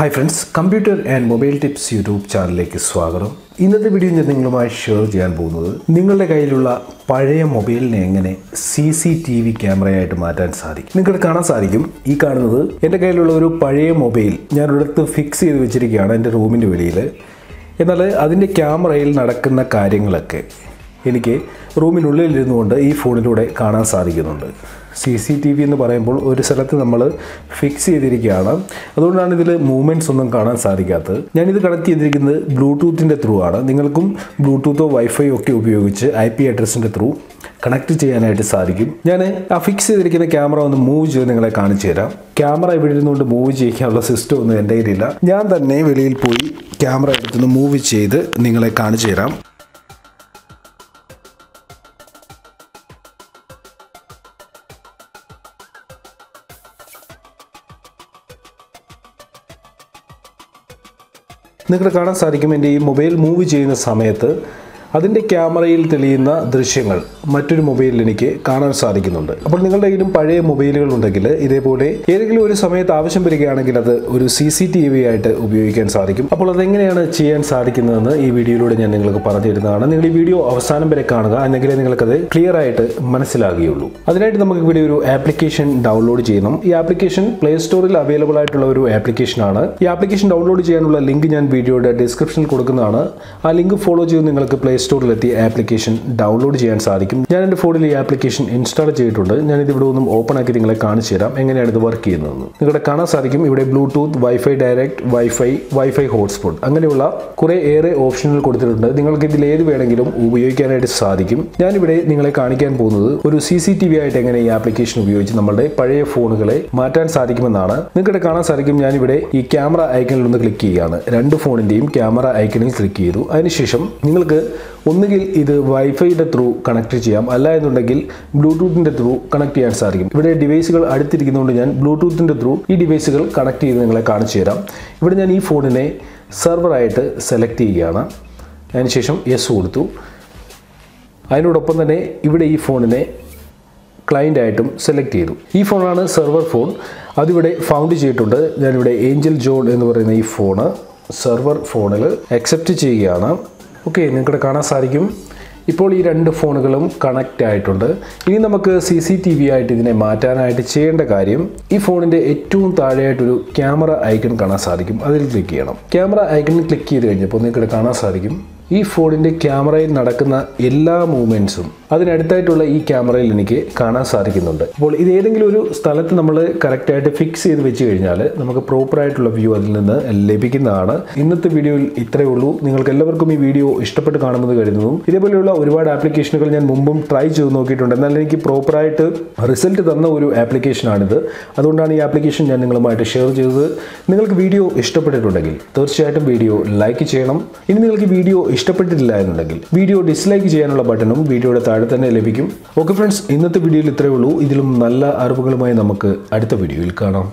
Hi friends computer and mobile tips YouTube ചാനലിലേക്ക് സ്വാഗതം. ഇന്നത്തെ വീഡിയോ ഞാൻ നിങ്ങളുമായി ഷെയർ ചെയ്യാൻ പോകുന്നത് നിങ്ങളുടെ കയ്യിലുള്ള പഴയ മൊബൈലിനെ എങ്ങനെ സി സി ടി വി ക്യാമറയായിട്ട് മാറ്റാൻ സാധിക്കും? നിങ്ങൾക്ക് കാണാൻ സാധിക്കും. ഈ കാണുന്നത് എന്റെ കയ്യിലുള്ള ഒരു പഴയ മൊബൈൽ ഞാൻ ഒരിടത്ത് ഫിക്സ് ചെയ്ത് വെച്ചിരിക്കുകയാണ് എന്റെ റൂമിന്റെ വെളിയിൽ. എന്നാൽ അതിന്റെ ക്യാമറയിൽ നടക്കുന്ന കാര്യങ്ങളൊക്കെ എനിക്ക് റൂമിനുള്ളിൽ ഇരുന്നുകൊണ്ട് ഈ ഫോണിലൂടെ കാണാൻ സാധിക്കുന്നുണ്ട്. സി സി ടി വി എന്ന് പറയുമ്പോൾ ഒരു സ്ഥലത്ത് നമ്മൾ ഫിക്സ് ചെയ്തിരിക്കുകയാണ്. അതുകൊണ്ടാണ് ഇതിൽ മൂവ്മെന്റ്സ് ഒന്നും കാണാൻ സാധിക്കാത്തത്. ഞാനിത് കണക്ട് ചെയ്തിരിക്കുന്നത് ബ്ലൂടൂത്തിന്റെ ത്രൂ ആണ്. നിങ്ങൾക്കും ബ്ലൂടൂത്തോ വൈഫൈ ഒക്കെ ഉപയോഗിച്ച് ഐ പി അഡ്രസ്സിന്റെ ത്രൂ കണക്ട് ചെയ്യാനായിട്ട് സാധിക്കും. ഞാൻ ആ ഫിക്സ് ചെയ്തിരിക്കുന്ന ക്യാമറ ഒന്ന് മൂവ് ചെയ്ത് നിങ്ങളെ കാണിച്ചു തരാം. ക്യാമറ ഇവിടെ ഇരുന്നുകൊണ്ട് മൂവ് ചെയ്യിക്കാനുള്ള സിസ്റ്റം ഒന്നും എന്റെ കയ്യിലില്ല. ഞാൻ തന്നെ വെളിയിൽ പോയി ക്യാമറ എടുത്തുനിന്ന് മൂവ് ചെയ്ത് നിങ്ങളെ കാണിച്ചു തരാം. നിങ്ങൾക്ക് കാണാൻ സാധിക്കും എന്റെ ഈ മൊബൈൽ മൂവ് ചെയ്യുന്ന സമയത്ത് അതിന്റെ ക്യാമറയിൽ തെളിയുന്ന ദൃശ്യങ്ങൾ മറ്റൊരു മൊബൈലിൽ എനിക്ക് കാണാൻ സാധിക്കുന്നുണ്ട്. അപ്പോൾ നിങ്ങളുടെ കയ്യിലും പഴയ മൊബൈലുകൾ ഉണ്ടെങ്കിൽ ഇതേപോലെ ഏതെങ്കിലും ഒരു സമയത്ത് ആവശ്യം വരികയാണെങ്കിൽ അത് ഒരു സി സി ടി വി ആയിട്ട് ഉപയോഗിക്കാൻ സാധിക്കും. അപ്പോൾ അതെങ്ങനെയാണ് ചെയ്യാൻ സാധിക്കുന്നതെന്ന് ഈ വീഡിയോയിലൂടെ ഞാൻ നിങ്ങൾക്ക് പറഞ്ഞു തരുന്നതാണ്. നിങ്ങൾ ഈ വീഡിയോ അവസാനം വരെ കാണുക എന്നെങ്കിലേ നിങ്ങൾക്കത് ക്ലിയർ ആയിട്ട് മനസ്സിലാകുകയുള്ളൂ. അതിനായിട്ട് നമുക്ക് ഇവിടെ ഒരു ആപ്ലിക്കേഷൻ ഡൗൺലോഡ് ചെയ്യണം. ഈ ആപ്ലിക്കേഷൻ പ്ലേ സ്റ്റോറിൽ അവൈലബിൾ ആയിട്ടുള്ള ഒരു ആപ്ലിക്കേഷൻ ആണ്. ഈ ആപ്ലിക്കേഷൻ ഡൗൺലോഡ് ചെയ്യാനുള്ള ലിങ്ക് ഞാൻ വീഡിയോയുടെ ഡിസ്ക്രിപ്ഷനിൽ കൊടുക്കുന്നതാണ്. ആ ലിങ്ക് ഫോളോ ചെയ്ത് നിങ്ങൾക്ക് പ്ലേ സ്റ്റോറിലെത്തി ആപ്ലിക്കേഷൻ ഡൗൺലോഡ് ചെയ്യാൻ സാധിക്കും. ഞാൻ എന്റെ ഫോണിൽ ഈ ആപ്ലിക്കേഷൻ ഇൻസ്റ്റാൾ ചെയ്തിട്ടുണ്ട്. ഞാൻ ഇതിവിടെ ഒന്നും ഓപ്പൺ ആക്കി നിങ്ങളെ കാണിച്ചു തരാം. എങ്ങനെയാണ് ഇത് വർക്ക് ചെയ്യുന്നതെന്ന്. നിങ്ങളുടെ കാണാൻ സാധിക്കും. ഇവിടെ bluetooth wifi direct wifi wifi hotspot അങ്ങനെയുള്ള കുറേ ഏറെ ഓപ്ഷനുകൾ കൊടുത്തിട്ടുണ്ട്. നിങ്ങൾക്ക് ഇതിൽ ഏത് വേണമെങ്കിലും ഉപയോഗിക്കാനായിട്ട് സാധിക്കും. ഞാനിവിടെ നിങ്ങളെ കാണിക്കാൻ പോകുന്നത് ഒരു സി സി ടി വി ആയിട്ട് എങ്ങനെ ഈ ആപ്ലിക്കേഷൻ ഉപയോഗിച്ച് നമ്മുടെ പഴയ ഫോണുകളെ മാറ്റാൻ സാധിക്കുമെന്നാണ്. നിങ്ങളുടെ കാണാൻ സാധിക്കും. ഞാനിവിടെ ഈ ക്യാമറ ഐക്കണിൽ ഒന്ന് ക്ലിക്ക് ചെയ്യുകയാണ്. രണ്ട് ഫോണിന്റെയും ക്യാമറ ഐക്കണിൽ ക്ലിക്ക് ചെയ്തു. അതിനുശേഷം നിങ്ങൾക്ക് ഒന്നുകിൽ ഇത് വൈഫൈയുടെ ത്രൂ കണക്ട് ചെയ്യാം അല്ല എന്നുണ്ടെങ്കിൽ ബ്ലൂടൂത്തിന്റെ ത്രൂ കണക്ട് ചെയ്യാൻ സാധിക്കും. ഇവിടെ ഡിവൈസുകൾ അടുത്തിരിക്കുന്നതുകൊണ്ട് ഞാൻ ബ്ലൂടൂത്തിന്റെ ത്രൂ ഈ ഡിവൈസുകൾ കണക്ട് ചെയ്ത് നിങ്ങളെ കാണിച്ചു തരാം. ഇവിടെ ഞാൻ ഈ ഫോണിനെ സെർവറായിട്ട് സെലക്ട് ചെയ്യുകയാണ്. അതിനുശേഷം യെസ് കൊടുത്തു. അതിനോടൊപ്പം തന്നെ ഇവിടെ ഈ ഫോണിനെ ക്ലയന്റായിട്ടും സെലക്ട് ചെയ്തു. ഈ ഫോണാണ് സെർവർ ഫോൺ. അതിവിടെ ഫൗണ്ട് ചെയ്തിട്ടുണ്ട്. ഞാനിവിടെ ഏഞ്ചൽ ജോൺ എന്ന് പറയുന്ന ഈ ഫോണ് സെർവർ ഫോണിൽ അക്സെപ്റ്റ് ചെയ്യുകയാണ്. ഓക്കെ നിങ്ങൾക്ക് കാണാൻ സാധിക്കും. ഇപ്പോൾ ഈ രണ്ട് ഫോണുകളും കണക്റ്റ് ആയിട്ടുണ്ട്. ഇനി നമുക്ക് സി സി ടി വി ആയിട്ട് ഇതിനെ മാറ്റാനായിട്ട് ചെയ്യേണ്ട കാര്യം ഈ ഫോണിന്റെ ഏറ്റവും താഴെയായിട്ടൊരു ക്യാമറ ഐക്കൺ കാണാൻ സാധിക്കും. അതിൽ ക്ലിക്ക് ചെയ്യണം. ക്യാമറ ഐക്കണിൽ ക്ലിക്ക് ചെയ്ത് കഴിഞ്ഞപ്പോൾ നിങ്ങൾക്ക് കാണാൻ സാധിക്കും. ഈ ഫോണിന്റെ ക്യാമറയിൽ നടക്കുന്ന എല്ലാ മൂവ്മെന്റ്സും അതിനടുത്തായിട്ടുള്ള ഈ ക്യാമറയിൽ എനിക്ക് കാണാൻ സാധിക്കുന്നുണ്ട്. അപ്പോൾ ഇത് ഏതെങ്കിലും ഒരു സ്ഥലത്ത് നമ്മൾ കറക്റ്റായിട്ട് ഫിക്സ് ചെയ്ത് വെച്ച് കഴിഞ്ഞാൽ നമുക്ക് പ്രോപ്പറായിട്ടുള്ള വ്യൂ അതിൽ നിന്ന് ലഭിക്കുന്നതാണ്. ഇന്നത്തെ വീഡിയോയിൽ ഇത്രയേ ഉള്ളൂ. നിങ്ങൾക്ക് എല്ലാവർക്കും ഈ വീഡിയോ ഇഷ്ടപ്പെട്ട് കാണുമെന്ന് കരുതുന്നു. ഇതേപോലെയുള്ള ഒരുപാട് ആപ്ലിക്കേഷനുകൾ ഞാൻ മുമ്പും ട്രൈ ചെയ്ത് നോക്കിയിട്ടുണ്ട്. എന്നാൽ എനിക്ക് പ്രോപ്പറായിട്ട് റിസൾട്ട് തന്ന ഒരു ആപ്ലിക്കേഷനാണിത് അതുകൊണ്ടാണ് ഈ ആപ്ലിക്കേഷൻ ഞാൻ നിങ്ങളുമായിട്ട് ഷെയർ ചെയ്തത്. നിങ്ങൾക്ക് വീഡിയോ ഇഷ്ടപ്പെട്ടിട്ടുണ്ടെങ്കിൽ തീർച്ചയായിട്ടും വീഡിയോ ലൈക്ക് ചെയ്യണം. ഇനി നിങ്ങൾക്ക് വീഡിയോ ഇഷ്ടപ്പെട്ടിട്ടില്ല എന്നുണ്ടെങ്കിൽ വീഡിയോ ഡിസ്ലൈക്ക് ചെയ്യാനുള്ള ബട്ടണും വീഡിയോയുടെ താഴെ തന്നെ ലഭിക്കും. ഓക്കെ ഫ്രണ്ട്സ് ഇന്നത്തെ വീഡിയോയിൽ ഇത്രയേ ഉള്ളൂ. ഇതിലും നല്ല അറിവുകളുമായി നമുക്ക് അടുത്ത വീഡിയോയിൽ കാണാം.